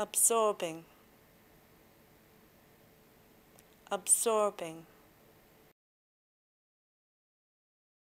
absorbing. Absorbing.